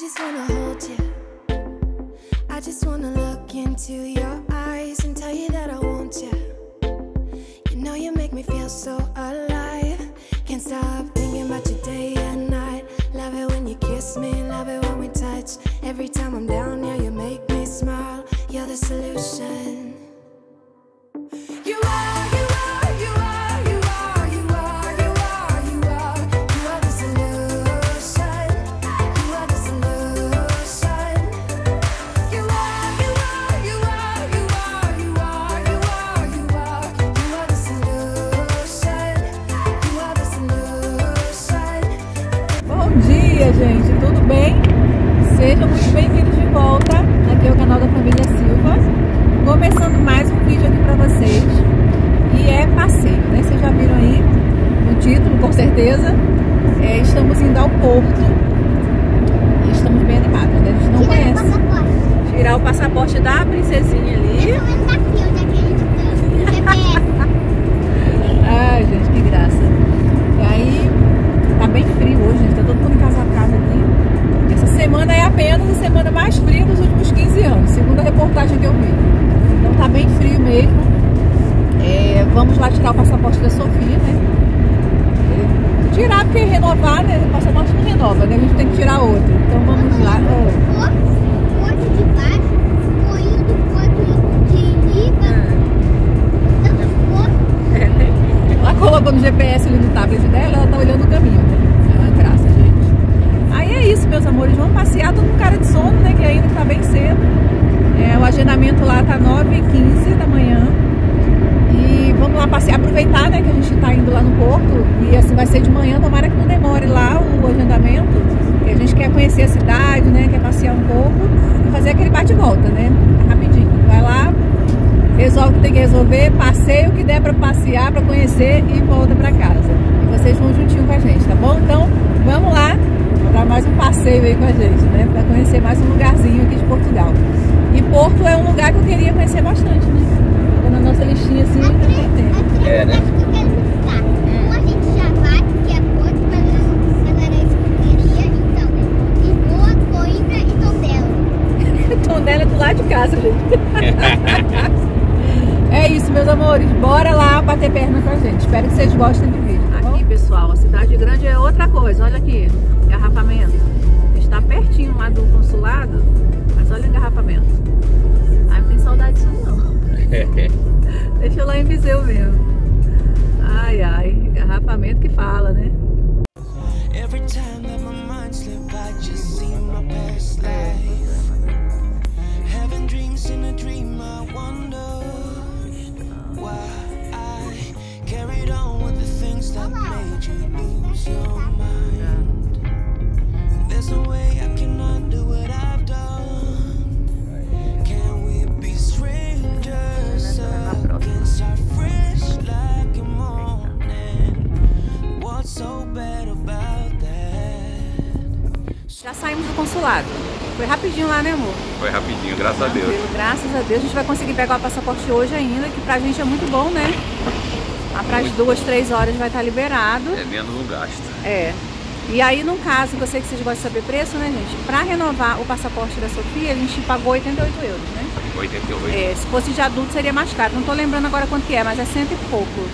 just wanna hold you. I just wanna look into your eyes and tell you that I want you. You know you make me feel so alive. Can't stop thinking about you day and night. Love it when you kiss me, love it when we touch. Every time I'm down, yeah, you make me smile. You're the solution. Dia, gente, tudo bem? Sejam muito bem-vindos de volta. Aqui é o canal da família Silva. Começando mais um vídeo aqui pra vocês. E é passeio, né? Vocês já viram aí o título, com certeza. É, estamos indo ao Porto. E estamos bem animados, né? A gente não Tirar o conhece. passaporte. Tirar o passaporte da princesinha ali. Aqui, onde é que a gente tá. Ai, gente, que graça. E aí, tá bem frio hoje, gente. Tá todo mundo casacado aqui. Essa semana é apenas a semana mais fria dos últimos 15 anos, segundo a reportagem que eu vi. Então tá bem frio mesmo. É, vamos lá tirar o passaporte da Sofia, né? Tirar porque renovar, né? O passaporte não renova, né? A gente tem que tirar outro. Então vamos lá. Porto de agendamento lá tá 9h15 da manhã. E vamos lá passear, aproveitar, né? Que a gente tá indo lá no Porto. E assim vai ser de manhã, tomara que não demore lá o agendamento. A gente quer conhecer a cidade, né? Quer passear um pouco e fazer aquele bate e volta, né? Rapidinho. Vai lá, resolve o que tem que resolver, passeia o que der pra passear, pra conhecer e volta pra casa. E vocês vão juntinho com a gente, tá bom? Então, vamos lá para mais um passeio aí com a gente, né? Pra conhecer mais um lugarzinho aqui de Portugal. Porto é um lugar que eu queria conhecer bastante, né? Tá na nossa listinha assim, Há já três, tem É, né? lugares que eu quero visitar. A gente já vai, que é Porto, mas eu- mas era isso que eu queria. Então, Lisboa, Coimbra Tondela. Então dela é do lado de casa, gente. é isso, meus amores. Bora lá bater perna com a gente. Espero que vocês gostem do vídeo. Aqui, pessoal, a cidade grande é outra coisa. Olha aqui, engarrafamento. Está pertinho lá do consulado, mas olha o engarrafamento. Deixa eu lá em Viseu mesmo. Ai, ai, engarrafamento que fala, né? Every time that my mind slip, I just see my life. Dreams in a dream, I wonder why I carried on with the things that made you lose your mind. There's no way saímos do consulado. Foi rapidinho lá, né, amor? Foi rapidinho, graças a Deus. Tranquilo, Graças a Deus. A gente vai conseguir pegar o passaporte hoje ainda, que pra gente é muito bom, né? Lá pras duas, três horas vai estar liberado. É menos um gasto. É. E aí, no caso, eu sei que vocês gostam de saber preço, né, gente? Pra renovar o passaporte da Sofia, a gente pagou 88 euros, né? 88. É, se fosse de adulto seria mais caro. Não tô lembrando agora quanto que é, mas é cento e pouco.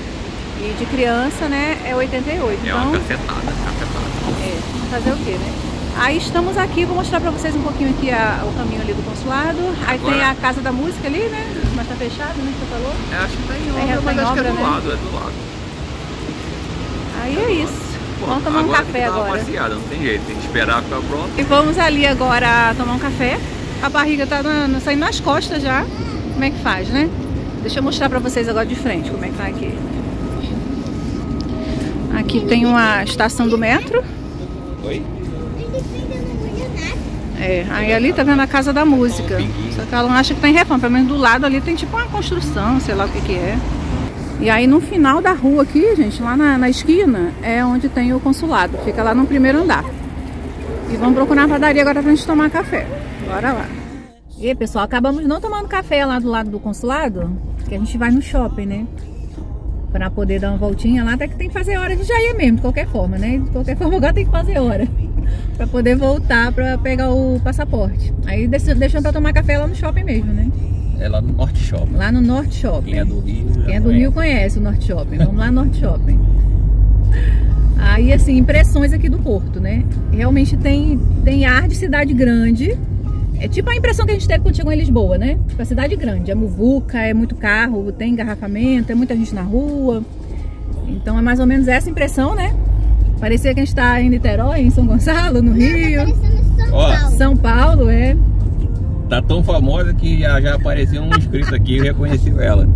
E de criança, né, é 88. É então, uma cacetada, cacetada. é, fazer o quê, né? Aí estamos aqui, vou mostrar pra vocês um pouquinho aqui a- o caminho ali do consulado. Aí Agora- tem a casa da música ali, né? Mas tá fechado, né? Que você falou. É, acho que tá em É, obra, tá mas em acho que é obra, do né? lado, é do lado. Aí é isso. Pô, Vamos tomar um agora tem café dar uma agora. passeada, não tem jeito, tem que esperar ficar pronto. E vamos ali agora tomar um café. A barriga tá na- saindo nas costas já. Como é que faz, né? Deixa eu mostrar pra vocês agora de frente como é que tá aqui. Aqui tem uma estação do metro. Oi? É, aí ali tá vendo a casa da música. Só que ela não acha que tem reforma. Pelo menos do lado ali tem tipo uma construção, sei lá o que que é. E aí no final da rua aqui, gente, lá na, na esquina, é onde tem o consulado. Fica lá no primeiro andar. E vamos procurar uma padaria agora pra gente tomar café. Bora lá. E aí, pessoal, acabamos não tomando café lá do lado do consulado, que a gente vai no shopping, né? Pra poder dar uma voltinha lá, até que tem que fazer hora. A gente já ia mesmo, de qualquer forma, né? De qualquer forma, agora tem que fazer hora. Pra poder voltar pra pegar o passaporte. Aí deixa- deixando pra tomar café lá no shopping mesmo, né? É lá no Norte Shopping. Lá no Norte Shopping. Quem é do Rio. Quem é do conhece. Rio conhece o Norte Shopping. Vamos lá no Norte Shopping. Aí, assim, impressões aqui do Porto, né? Realmente tem, tem ar de cidade grande. É tipo a impressão que a gente teve quando chegou em Lisboa, né? Tipo, a cidade grande. É muvuca, é muito carro, tem engarrafamento, é muita gente na rua. Então é mais ou menos essa impressão, né? Parecia que a gente tá em Niterói, em São Gonçalo, no Rio. Parecendo São Ó. Paulo. São Paulo, é. Tá tão famosa que já, já apareceu um inscrito aqui e reconheceu ela.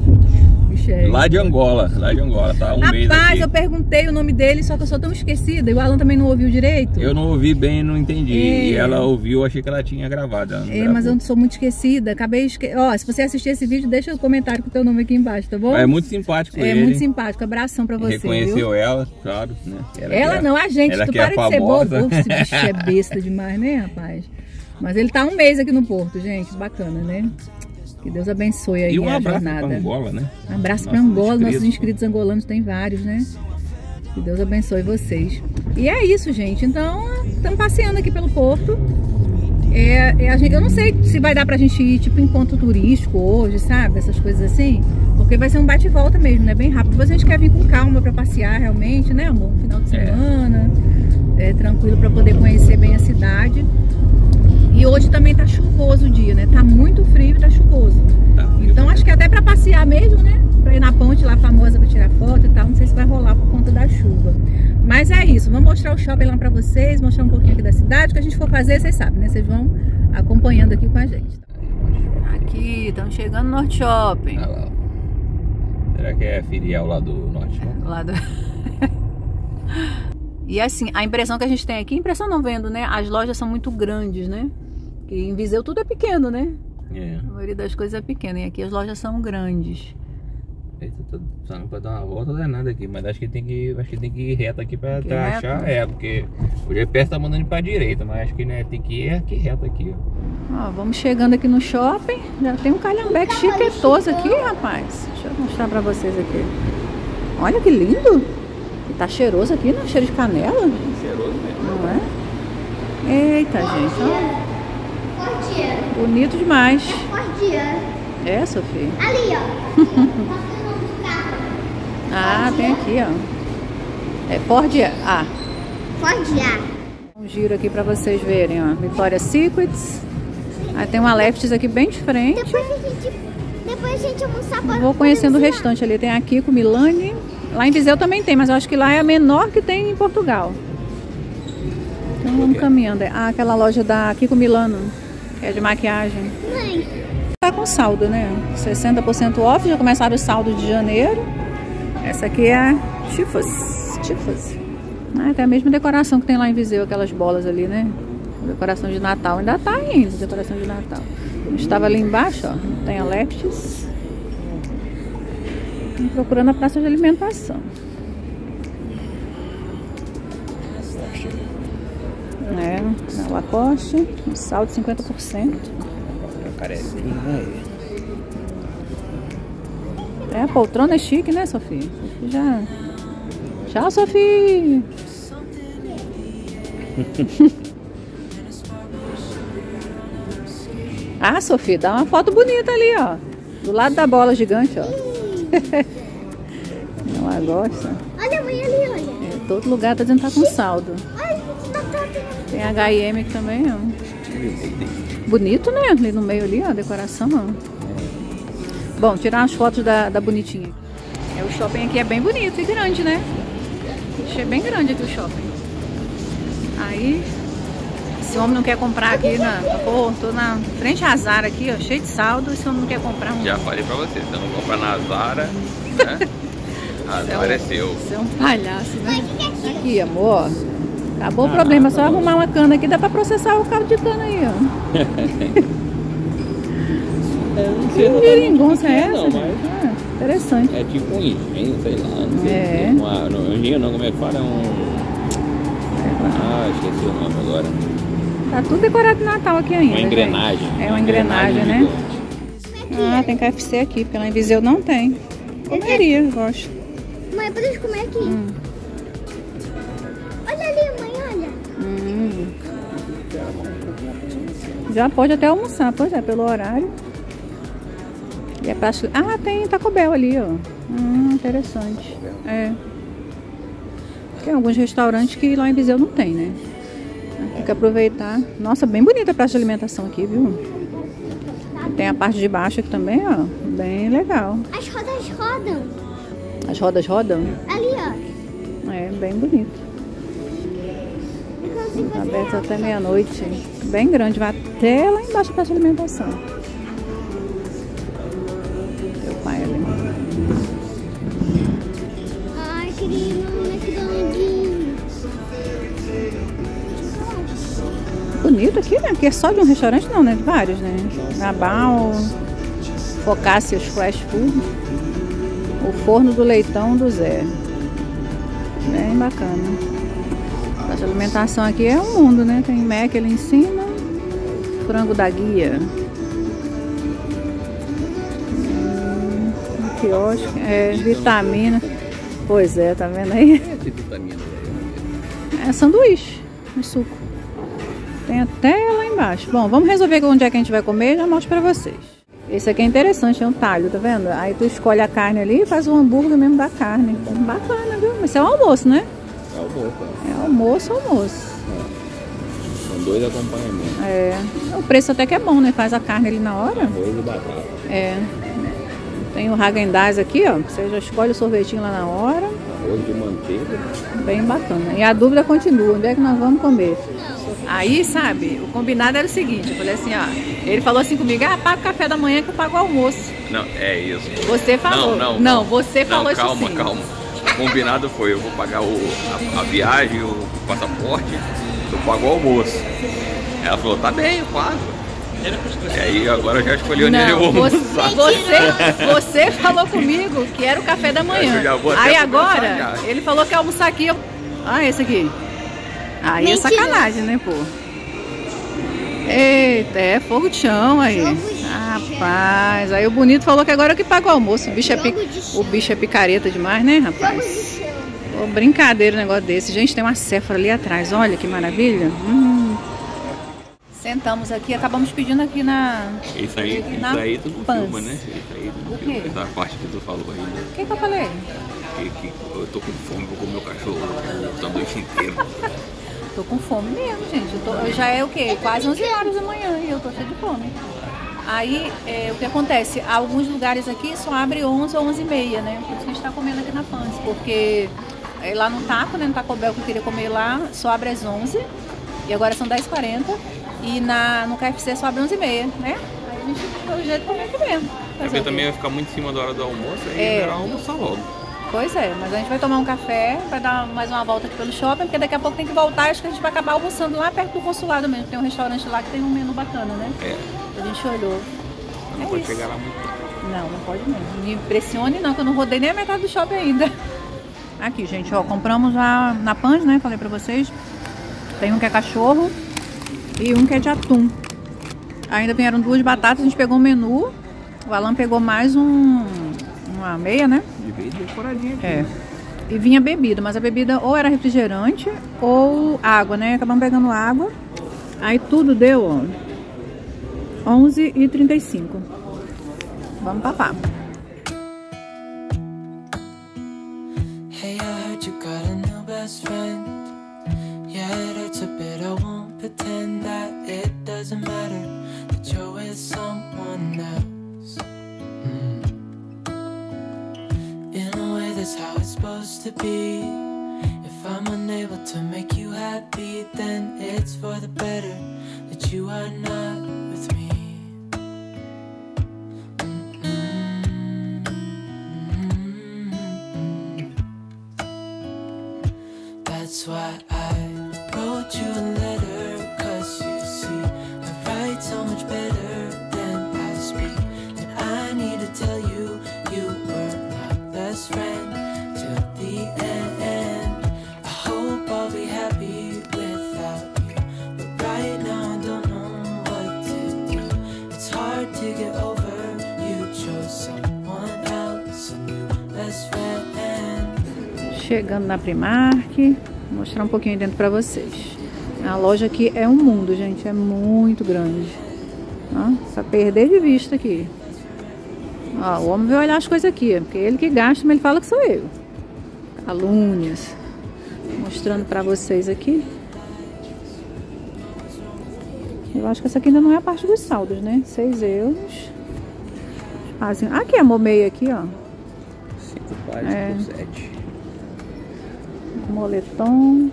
Lá de Angola, lá de Angola, tá um mês Rapaz, aqui. eu perguntei o nome dele, só que eu sou tão esquecida. E o Alan também não ouviu direito. Eu não ouvi bem, não entendi. É. E ela ouviu, achei que ela tinha gravado. ela É, mas gravou. eu sou muito esquecida. Acabei esque... Ó, se você assistir esse vídeo, deixa o comentário com o teu nome aqui embaixo, tá bom? É muito simpático É ele. muito simpático. Abração pra você, Reconheceu viu? ela, claro, né? Ela que é- não, a gente. ela tu que é para de ser bobo. Esse bicho é besta demais, né, rapaz? Mas ele tá um mês aqui no Porto, gente. Bacana, né? Que Deus abençoe aí E um a jornada. pra Angola, né? Um abraço Nossos Angola, nossos inscritos. inscritos angolanos tem vários, né? Que Deus abençoe vocês. E é isso, gente. Então, estamos passeando aqui pelo Porto. É, é gente, eu não sei se vai dar pra gente ir tipo em ponto turístico hoje, sabe? Essas coisas assim. Porque vai ser um bate e volta mesmo, né? Bem rápido. Depois a gente quer vir com calma pra passear realmente, né, amor? Final de É. semana. É, tranquilo pra poder conhecer bem a cidade. E hoje também tá chuvoso o dia, né? Tá muito frio e tá chuvoso. Tá frio, Então acho que até pra passear mesmo, né? Pra ir na ponte lá famosa pra tirar foto e tal. Não sei se vai rolar por conta da chuva. Mas é isso. Vamos mostrar o shopping lá pra vocês, mostrar um pouquinho aqui da cidade. O que a gente for fazer, vocês sabem, né? Vocês vão acompanhando aqui com a gente. Aqui, estamos chegando no Norte Shopping. Olha lá. Será que é filial lá do Norte Shopping? Lá do... e assim, a impressão que a gente tem aqui, impressão não vendo, né? As lojas são muito grandes, né? Que em Viseu tudo é pequeno, né? É. A maioria das coisas é pequena. E aqui as lojas são grandes. Eita, tô precisando pra dar uma volta danada aqui, mas acho que tem que, acho que tem que ir reto aqui pra, achar. É, porque o GPS tá mandando pra direita, mas acho que né, tem que ir aqui reto aqui, ó. Ó, vamos chegando aqui no shopping. Já tem um calhambeque chiquetoso aqui, rapaz. Deixa eu mostrar pra vocês aqui. Olha que lindo. E tá cheiroso aqui, não? Cheiro de canela, Cheiroso mesmo. não é? Eita, gente, ó. Fordiano. Bonito demais. Fordiano. É, Sofia? Ali, ó. Ah, tem aqui, ó. É Ford A. Fordiar. Um giro aqui pra vocês verem, ó. Victoria's Secrets. Aí tem uma Lefties aqui bem de frente. Depois a gente, depois a gente almoçar para Vou conhecendo o restante ali. Tem aqui com Milani. Lá em Viseu também tem, mas eu acho que lá é a menor que tem em Portugal. Então vamos caminhando. Ah, aquela loja da Kiko Milano, que é de maquiagem. Mãe, Tá com saldo, né? 60% off, já começaram o saldo de janeiro. Essa aqui é a Tifas. Tifas. Ah, tem a mesma decoração que tem lá em Viseu, aquelas bolas ali, né? Decoração de Natal. Ainda tá ainda, decoração de Natal. Estava ali embaixo, ó. Tem a Leptis. Procurando a praça de alimentação. É, a Lacoste, um saldo de 50%. Carecinha, né? É, a poltrona é chique, né, Sofia? Sofia Já. Tchau, Sofia! ah, Sofia, dá uma foto bonita ali, ó. Do lado da bola gigante, ó. Ela gosta. olha a mãe ali, olha. É, todo lugar tá dizendo que tá com saldo. Tem H&M aqui também, ó. Bonito, né? Ali no meio ali, ó, a decoração, ó. Bom, tirar as fotos da, da bonitinha. É, o shopping aqui é bem bonito e grande, né? Achei bem grande aqui o shopping. Aí, esse homem não quer comprar aqui na. Pô, tô na frente à Zara aqui, ó, cheio de saldo. Esse homem não quer comprar um. Já falei pra você, você não compra na Zara, né? A Zara é seu. Você é um palhaço, né? Aqui, amor. Acabou o problema, só arrumar uma cana aqui, dá pra processar o caldo de cana aí, ó. Que geringonça é essa? Não, mas Ah, interessante. é tipo um engenho, sei lá. Não sei. É. Uma, não, engenho não, como é que fala? É um. Ah, esqueci o nome agora. Tá tudo decorado de Natal aqui ainda. Uma engrenagem. gente. É uma engrenagem, né? gigante. Ah, tem KFC aqui, porque lá em Viseu não tem. Comeria, eu gosto. Mãe, podemos comer aqui? Hum. Já pode até almoçar, pois é, pelo horário. E é pra... Ah, tem Taco Bell ali, ó. Hum, interessante. É. Tem alguns restaurantes que lá em Viseu não tem, né? Tem que aproveitar. Nossa, bem bonita a praça de alimentação aqui, viu? Tem a parte de baixo aqui também, ó. Bem legal. As rodas rodam. As rodas rodam. Ali, ó. É, bem bonito. Tá aberto até meia-noite. Bem grande, vai até lá embaixo para a alimentação. Teu pai ali. Ai, queria ir no McDonald's. Bonito aqui, né? Porque é só de um restaurante, não, né? De vários, né? Gabal, Focácias Flash Food. O forno do leitão do Zé. Bem bacana. Essa alimentação aqui é um mundo, né? Tem Mac ali em cima. Frango da guia. Hum, um quiosque. É, vitamina. Pois é, tá vendo aí? Aí. É sanduíche, um suco. Tem até lá embaixo. Bom, vamos resolver onde é que a gente vai comer e já mostro pra vocês. Esse aqui é interessante, é um talho, tá vendo? Aí tu escolhe a carne ali e faz o hambúrguer mesmo da carne. Bacana, viu? Mas isso é um almoço, né? É o bom, cara. É almoço, almoço. São dois acompanhamentos. É. O preço até que é bom, né? Faz a carne ali na hora. Arroz e batata. É. Tem o Häagen-Dazs aqui, ó. Você já escolhe o sorvetinho lá na hora. Arroz de manteiga. Bem bacana. E a dúvida continua, onde é que nós vamos comer? Aí, sabe, o combinado era o seguinte, eu falei assim, ó, ele falou assim comigo, ah, paga o café da manhã que eu pago o almoço. Não, é isso. Você falou. Não, não. você falou não, isso calma, sim. calma. Combinado foi, eu vou pagar o, a, a viagem, o passaporte, eu pago o almoço. Ela falou, tá bem, eu pago. E aí agora eu já escolhi onde eu Não, vou você, você, você falou comigo que era o café da manhã. Eu Aí agora, ele falou que ia almoçar aqui. Eu... Ah, esse aqui. Aí é Mentira. sacanagem, né, pô? Eita, é fogo de chão aí. Rapaz, aí o bonito falou que agora é que paga o almoço. O bicho é, o bicho é picareta demais, né, rapaz? Pô, brincadeira um negócio desse. Gente, tem uma céfora ali atrás. Olha que maravilha. Hum. Sentamos aqui, acabamos pedindo aqui na. Isso aí, isso Na aí tu não Pans. filma, né? Isso aí tu não O filma. quê? Essa parte que tu falou aí, né? O que, que eu falei? Que, que eu tô com fome, vou comer o cachorro, o sanduíche inteiro. Tô com fome mesmo, gente. Eu tô- já é o quê? Quase 11 horas da manhã e eu tô cheia de fome. Aí, é, o que acontece? Alguns lugares aqui só abre 11 ou 11 e meia, né? Por isso que a gente tá comendo aqui na Pans. Porque é, lá no Taco, né? No Taco Bell que eu queria comer lá, só abre às 11. E agora são 10h40. E na, no KFC só abre 11 e meia, né? Aí a gente, pelo jeito, come aqui mesmo. Porque o também vai ficar muito em cima da hora do almoço, aí É. melhor almoçar logo. Pois é, mas a gente vai tomar um café, vai dar mais uma volta aqui pelo shopping, porque daqui a pouco tem que voltar, acho que a gente vai acabar almoçando lá perto do consulado mesmo. Tem um restaurante lá que tem um menu bacana, né? É, gente olhou. não É pode isso. chegar lá muito. Não, não pode mesmo. Me impressione não, que eu não rodei nem a metade do shopping ainda. Aqui, gente, ó, compramos a, na Pans, né? Falei pra vocês. Tem um que é cachorro e um que é de atum. Ainda vieram duas batatas, a gente pegou um menu. O Alan pegou mais um, uma meia, né? De vez decoradinha aqui. É. E vinha bebida, mas a bebida ou era refrigerante ou água, né? Acabamos pegando água. Aí tudo deu, ó, 11h35. Vamos papar. Hey, I heard you got a new best friend. Yeah, it hurts a bit. I won't pretend that it doesn't matter that you're with someone else. Mm. In a way, that's how it's supposed to be. Chegando na Primark, vou mostrar um pouquinho dentro pra vocês. A loja aqui é um mundo, gente, é muito grande. Ó, pra perder de vista aqui. Ó, o homem veio olhar as coisas aqui, porque ele que gasta, mas ele fala que sou eu. Calúnias. Mostrando pra vocês aqui. Eu acho que essa aqui ainda não é a parte dos saldos, né? 6 euros. Assim, aqui a meia aqui, ó. 5 pares É. por 7. Moletom.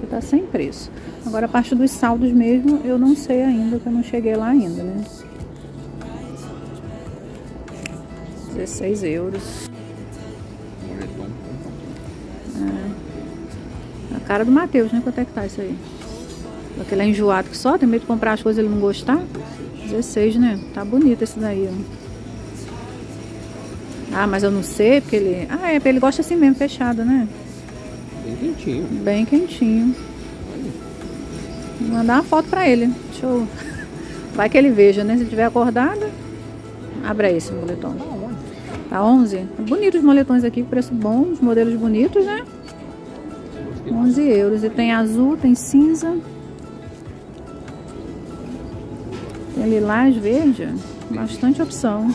Que tá sem preço. Agora a parte dos saldos mesmo, eu não sei ainda, que eu não cheguei lá ainda, né? 16 euros. Moletom. A cara do Matheus, né? Quanto é que tá isso aí? Aquele é enjoado que só, tem medo de comprar as coisas e ele não gostar. 16, né? Tá bonito esse daí, ó. Ah, mas eu não sei, porque ele... Ah, é, ele gosta assim mesmo, fechado, né? Bem quentinho. Bem quentinho. Vou mandar uma foto pra ele. Deixa eu... Vai que ele veja, né? Se ele tiver acordado, abre aí esse moletom. Tá 11? Bonitos os moletons aqui, preço bom, os modelos bonitos, né? 11 euros. E tem azul, tem cinza. Tem lilás, verde. Bastante opção.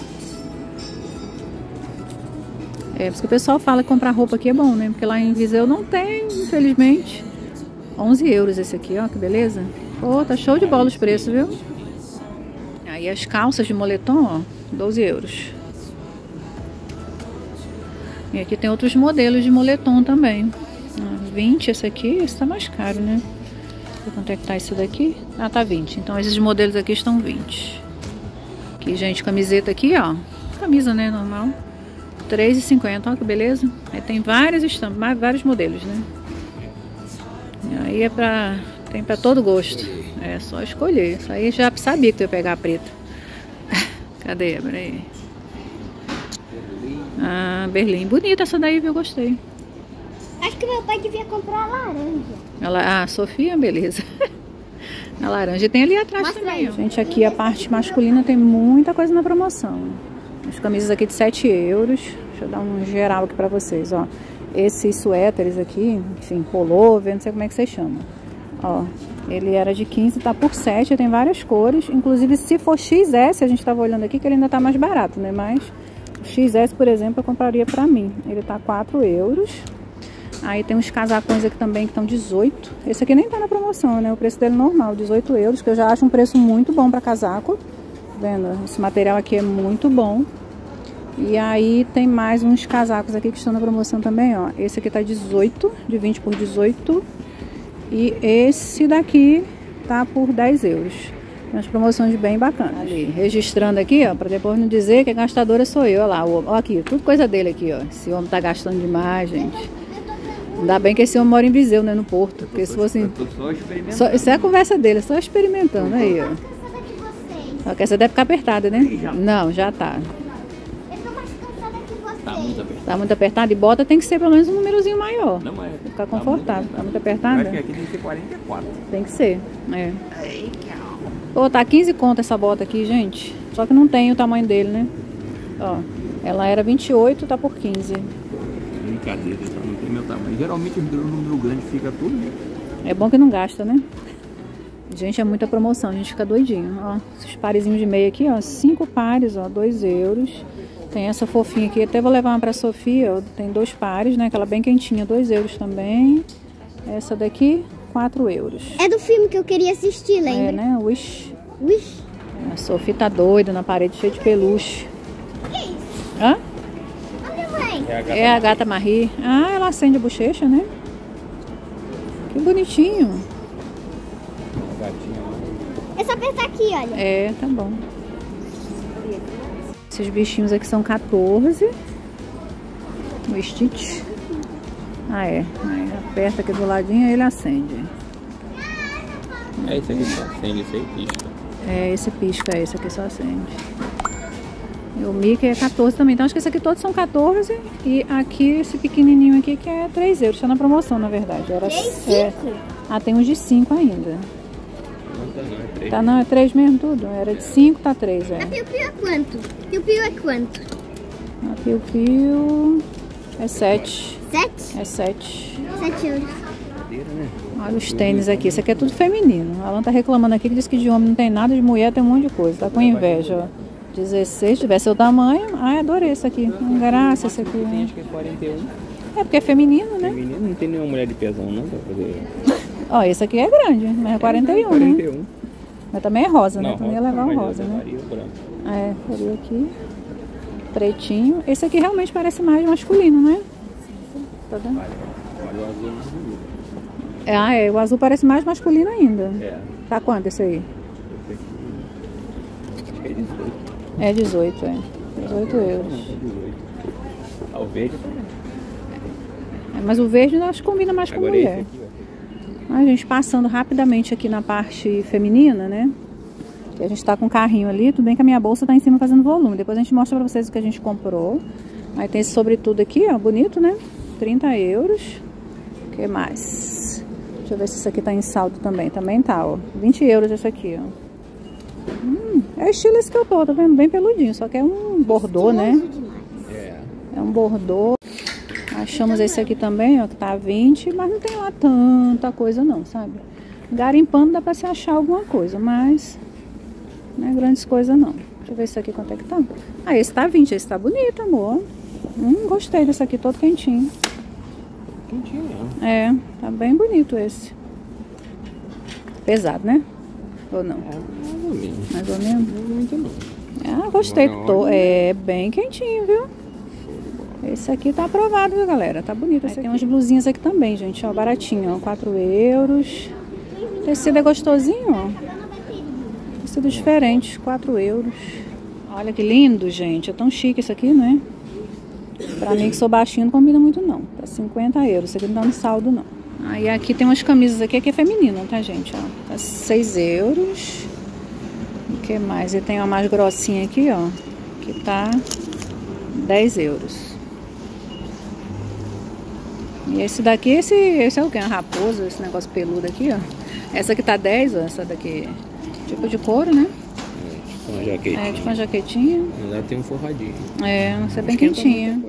É, por isso que o pessoal fala que comprar roupa aqui é bom, né? Porque lá em Viseu não tem, infelizmente. 11 euros esse aqui, ó, que beleza. Pô, tá show de bola os preços, viu? Aí as calças de moletom, ó, 12 euros. E aqui tem outros modelos de moletom também. Ah, 20 esse aqui, esse tá mais caro, né? Quanto é que tá esse daqui? Ah, tá 20. Então esses modelos aqui estão 20. Aqui, gente, camiseta aqui, ó. Camisa, né, normal. 3,50, olha que beleza. Aí tem várias estampas, vários modelos, né? E aí é pra. Tem pra todo gosto. É só escolher. Isso aí já sabia que tu ia pegar a preta. Cadê? Peraí. Ah, Berlim. Bonita essa daí, viu? Gostei. Acho que meu pai devia comprar a laranja. Ela, ah, Sofia, beleza. A laranja tem ali atrás Mostra também. aí. Gente, aqui a parte masculina tem muita coisa na promoção. As camisas aqui de 7 euros. Deixa eu dar um geral aqui pra vocês, ó. Esses suéteres aqui, enfim, pullover, não sei como é que vocês chamam. Ó, ele era de 15, tá por 7, tem várias cores. Inclusive, se for XS, a gente tava olhando aqui que ele ainda tá mais barato, né? Mas o XS, por exemplo, eu compraria pra mim. Ele tá 4 euros. Aí tem uns casacões aqui também que estão 18. Esse aqui nem tá na promoção, né? O preço dele é normal, 18 euros, que eu já acho um preço muito bom pra casaco. Tá vendo? Esse material aqui é muito bom. E aí tem mais uns casacos aqui que estão na promoção também, ó. Esse aqui tá 18, de 20 por 18. E esse daqui tá por 10 euros. Tem umas promoções bem bacanas. Ali, registrando aqui, ó, pra depois não dizer que a gastadora sou eu. Olha lá, o homem. Ó aqui, tudo coisa dele aqui, ó. Esse homem tá gastando demais, gente. Ainda bem que esse homem mora em Viseu, né, no Porto. Porque se fosse... Eu tô só experimentando. Só, isso é a conversa dele, só experimentando aí, ó. Só que essa deve ficar apertada, né? Não, já tá. Eu tô mais cansada que vocês. Tá muito apertado. Tá muito apertada e bota tem que ser pelo menos um númerozinho maior. Não é. Pra ficar Tá confortável. muito Tá muito apertada? acho que aqui tem que ser 44. Tem que ser, é. Pô, tá 15 conto essa bota aqui, gente. Só que não tem o tamanho dele, né? Ó, ela era 28, tá por 15. Brincadeira, tá? não tem meu tamanho. Geralmente o número grande fica tudo. né? É bom que não gasta, né? Gente, é muita promoção, a gente fica doidinho. Ó, esses parezinhos de meia aqui, ó, cinco pares, ó, 2 euros. Tem essa fofinha aqui, até vou levar uma pra Sofia, ó, tem dois pares, né? Aquela bem quentinha, 2 euros também. Essa daqui, 4 euros. É do filme que eu queria assistir, É, lembra? né? Wish. Wish. A Sofia tá doida na parede, cheia de peluche. Que isso? Hã? É a gata. É a gata Marie. Ah, ela acende a bochecha, né? Que bonitinho. Gatinha lá. É só apertar aqui, olha. É, tá bom. Esses bichinhos aqui são 14. O Stitch. Ah, é. Aí aperta aqui do ladinho e ele acende. É esse aqui só acende, esse aí pisca. É, esse pisca, esse aqui só acende. E o Mickey é 14 também. Então acho que esse aqui todos são 14. E aqui esse pequenininho aqui que é 3 euros. Tá na promoção, na verdade. Era, Três, é, cinco? ah, tem uns de 5 ainda. Não tá não, é 3. Tá, não, é 3 mesmo tudo. Era de 5, tá 3, é. A Piu Piu é quanto? Piu Piu é quanto? A Piu Piu é 7. Sete? É 7. Sete euros. Brincadeira? Olha os tênis aqui. Isso aqui é tudo feminino. A Alan tá reclamando aqui que diz que de homem não tem nada, de mulher tem um monte de coisa. Tá com inveja, ó. 16, se tiver seu tamanho. Ai, adorei isso aqui. Hum, Graça esse aqui. Acho que é 41. É porque é feminino, né? Menino, não tem nenhuma mulher de pesão não pra poder. Ó, esse aqui é grande, mas é 41, né? 41. Mas também é rosa, né? Não, Também ia levar o mas rosa, né? É, seria aqui. Pretinho. Esse aqui realmente parece mais masculino, né? Tá vendo? Olha, o azul mais bonito. É, ah, é. O azul parece mais masculino ainda. É. Tá quanto esse aí? Esse aqui. Acho que é 18. É 18, é. 18 euros. Não, é 18. Ah, o verde também. É, mas o verde eu acho que combina mais com Agora esse mulher. aqui, ó. A gente passando rapidamente aqui na parte feminina, né? Que a gente tá com o carrinho ali, tudo bem que a minha bolsa tá em cima fazendo volume. Depois a gente mostra pra vocês o que a gente comprou. Aí tem esse sobretudo aqui, ó, bonito, né? 30 euros. O que mais? Deixa eu ver se isso aqui tá em saldo também. Também tá, ó. 20 euros esse aqui, ó. Hum, é estilo esse que eu tô, tá vendo? Bem peludinho, só que é um bordô, né? É. É um bordô. Achamos esse aqui também, ó, que tá 20, mas não tem lá tanta coisa não, sabe? Garimpando dá pra se achar alguma coisa, mas não é grandes coisas não. Deixa eu ver esse aqui quanto é que tá. Ah, esse tá 20, esse tá bonito, amor. Hum, gostei desse aqui, todo quentinho. Quentinho mesmo. É, tá bem bonito esse. Pesado, né? Ou não? É, mais ou menos. Mais ou menos? Muito não. Ah, gostei. Olha, Tô, é bem quentinho, viu? Esse aqui tá aprovado, viu, galera? Tá bonito esse aqui. Tem umas blusinhas aqui também, gente, ó, baratinho, ó, 4 euros. Tecido é gostosinho, ó. Tecido diferente, 4 euros. Olha que lindo, gente. É tão chique isso aqui, né? Pra mim que sou baixinho não combina muito não. Tá 50 euros. Isso aqui não dá no saldo não. Aí aqui tem umas camisas aqui, aqui é feminino, tá, gente? Ó, tá 6 euros. O que mais? E tem uma mais grossinha aqui, ó. Que tá 10 euros. E esse daqui, esse, esse é o que? Uma raposa, esse negócio peludo aqui, ó. Essa aqui tá 10, ó. Essa daqui, tipo de couro, né? É, tipo uma jaquetinha. É, tipo uma jaquetinha. Ela tem um forradinho. É, essa é bem quentinha.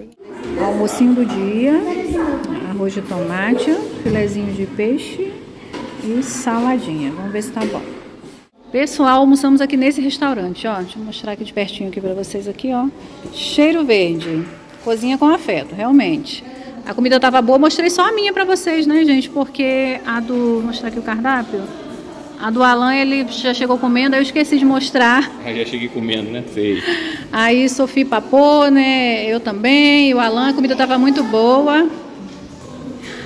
Almocinho do dia, arroz de tomate, filezinho de peixe e saladinha. Vamos ver se tá bom. Pessoal, almoçamos aqui nesse restaurante, ó. Deixa eu mostrar aqui de pertinho aqui pra vocês aqui, ó. Cheiro verde. Cozinha com afeto, realmente. A comida tava boa, mostrei só a minha pra vocês, né, gente? Porque a do. Vou mostrar aqui o cardápio. A do Alan, ele já chegou comendo, aí eu esqueci de mostrar. Eu já cheguei comendo, né? Sei. Aí Sofia papou, né? Eu também, o Alan, a comida tava muito boa.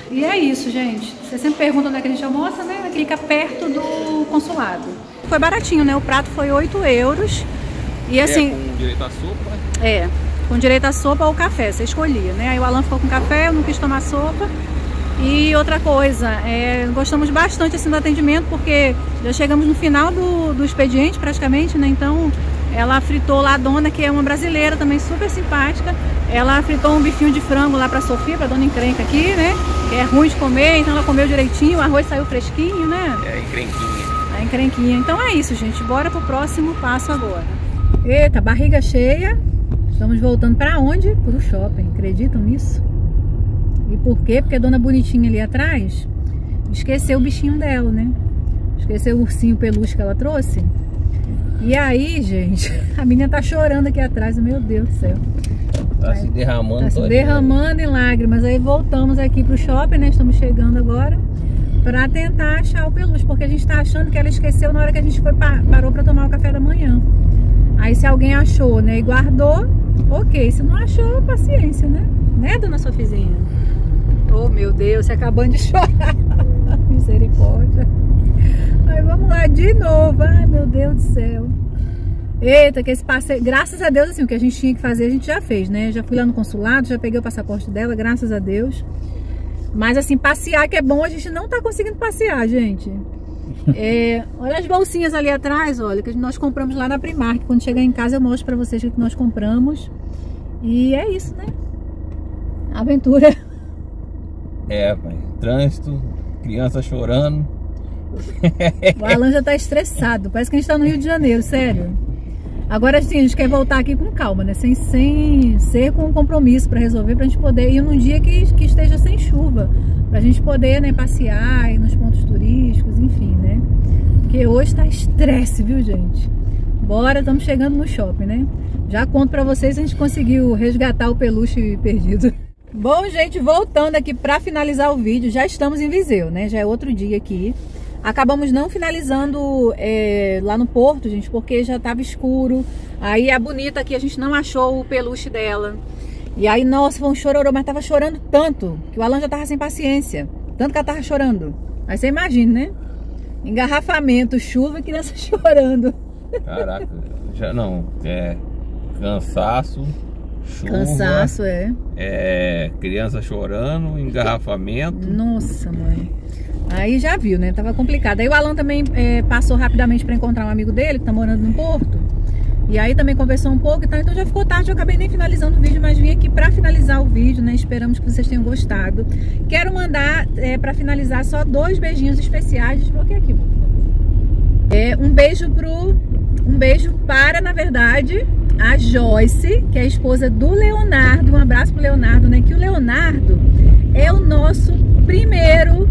E é isso, gente. Você sempre pergunta onde é que a gente almoça, né? Fica perto do consulado. Foi baratinho, né? O prato foi 8 euros. E assim, É, com direito à sopa. é, com direito a sopa ou café, você escolhia, né? Aí o Alan ficou com café, eu não quis tomar sopa. E outra coisa, é, gostamos bastante assim do atendimento, porque já chegamos no final do, do expediente praticamente, né? Então ela fritou lá a dona, que é uma brasileira também super simpática. Ela fritou um bifinho de frango lá pra Sofia, pra dona encrenca aqui, né? Que é ruim de comer, então ela comeu direitinho, o arroz saiu fresquinho, né? É, encrenquinha. A encrenquinha. Então é isso, gente. Bora pro próximo passo agora. Eita, barriga cheia. Estamos voltando para onde? Pro shopping. Acreditam nisso? E por quê? Porque a dona Bonitinha ali atrás esqueceu o bichinho dela, né? Esqueceu o ursinho peluche que ela trouxe. E aí, gente, a menina tá chorando aqui atrás. Meu Deus do céu. Tá se derramando Tá se derramando em lágrimas. Aí voltamos aqui pro shopping, né? Estamos chegando agora pra tentar achar o peluche, porque a gente tá achando que ela esqueceu na hora que a gente foi pa- parou pra tomar o café da manhã. Aí se alguém achou, né, e guardou, ok. Se não achou, paciência, né? Né, dona Sofizinha? Oh, meu Deus, você acabando de chorar. Misericórdia. Aí vamos lá de novo. Ai, meu Deus do céu. Eita, que esse passeio, graças a Deus, assim, o que a gente tinha que fazer, a gente já fez, né? Já fui lá no consulado, já peguei o passaporte dela, graças a Deus. Mas assim, passear que é bom, a gente não tá conseguindo passear, gente. É, olha as bolsinhas ali atrás, olha, que nós compramos lá na Primark. Quando chegar em casa eu mostro pra vocês o que nós compramos. E é isso, né? Aventura. É, pai. Trânsito, criança chorando. O Alan já tá estressado. Parece que a gente tá no Rio de Janeiro, sério. Agora assim, a gente quer voltar aqui com calma, né? Sem, sem ser com um compromisso pra resolver, pra gente poder ir num dia que, que esteja sem chuva. Pra gente poder, né, passear, ir nos pontos turísticos, enfim, né? Porque hoje tá estresse, viu, gente? Bora, estamos chegando no shopping, né? Já conto pra vocês, a gente conseguiu resgatar o peluche perdido. Bom, gente, voltando aqui pra finalizar o vídeo, já estamos em Viseu, né? Já é outro dia aqui. Acabamos não finalizando é, lá no porto, gente, porque já tava escuro. Aí a bonita aqui, a gente não achou o peluche dela. E aí, nossa, foi um chororô, mas tava chorando tanto que o Alan já tava sem paciência. Tanto que ela tava chorando. Aí você imagina, né? Engarrafamento, chuva e criança chorando. Caraca, já não. É cansaço, chuva. Cansaço, é. É criança chorando, engarrafamento. Nossa, mãe. Aí já viu, né? Tava complicado. Aí o Alan também é, passou rapidamente para encontrar um amigo dele que tá morando no Porto. E aí também conversou um pouco e tal. Então já ficou tarde, eu acabei nem finalizando o vídeo, mas vim aqui para finalizar o vídeo, né? Esperamos que vocês tenham gostado. Quero mandar é, para finalizar só dois beijinhos especiais. Desbloqueia aqui, por favor. É, um beijo pro. Um beijo para, na verdade, a Joyce, que é a esposa do Leonardo. Um abraço pro Leonardo, né? Que o Leonardo é o nosso primeiro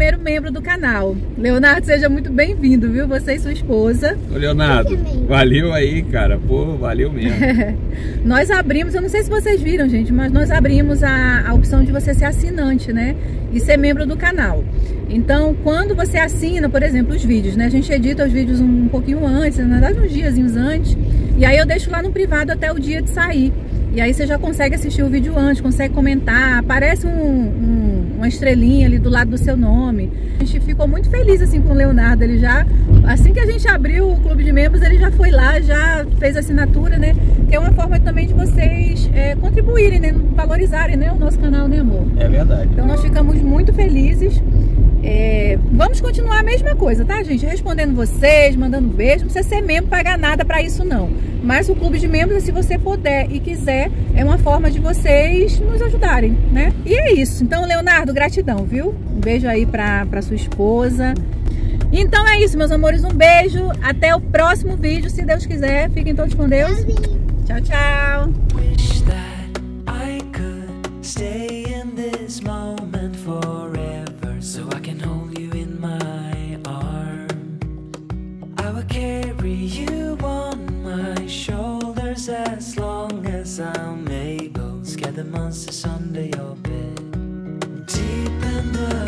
primeiro membro do canal. Leonardo, seja muito bem-vindo, viu? Você e sua esposa. Ô Leonardo, valeu aí, cara. Pô, valeu mesmo. nós abrimos, eu não sei se vocês viram, gente, mas nós abrimos a, a opção de você ser assinante, né? E ser membro do canal. Então, quando você assina, por exemplo, os vídeos, né? A gente edita os vídeos um, um pouquinho antes, na verdade uns diazinhos antes. E aí eu deixo lá no privado até o dia de sair. E aí você já consegue assistir o vídeo antes, consegue comentar, aparece um, um, uma estrelinha ali do lado do seu nome. A gente ficou muito feliz assim com o Leonardo, ele já, assim que a gente abriu o clube de membros, ele já foi lá, já fez assinatura, né? Que é uma forma também de vocês é, contribuírem, né? Valorizarem né? o nosso canal, né amor? É verdade. Então nós ficamos muito felizes. É, vamos continuar a mesma coisa, tá, gente? Respondendo vocês, mandando beijo. Não precisa ser membro, pagar nada pra isso, não. Mas o clube de membros, se você puder e quiser, é uma forma de vocês nos ajudarem, né? E é isso. Então, Leonardo, gratidão, viu? Um beijo aí pra, pra sua esposa. Então é isso, meus amores. Um beijo. Até o próximo vídeo, se Deus quiser. Fiquem todos com Deus. Tchau, tchau. you on my shoulders as long as I'm able. Scare the monsters under your bed. Deep and the